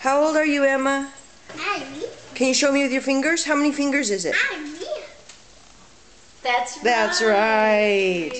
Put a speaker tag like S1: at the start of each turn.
S1: How old are you, Emma? Can you show me with your fingers? How many fingers is it?
S2: Ali.
S3: That's
S1: That's right.